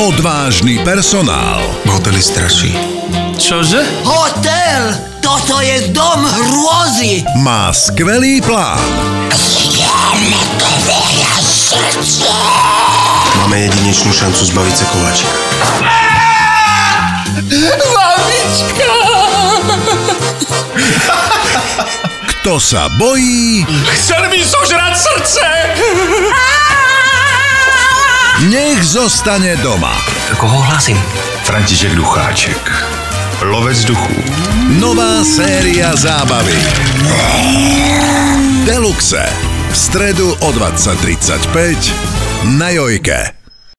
Odvážny personál. Hotely straší. Čože? Hotel! Toto je dom hrôzy! Má skvelý plán. Máme jedinečnú šancu zbaviť sa koláčika. Mamička! Kto sa bojí, Chceli mi zožrať srdce! Nech zostane doma. Koho hlasím? František Ducháček. Lovec duchů. Nová séria zábavy. Deluxe. V stredu o 20.35 na Jojke.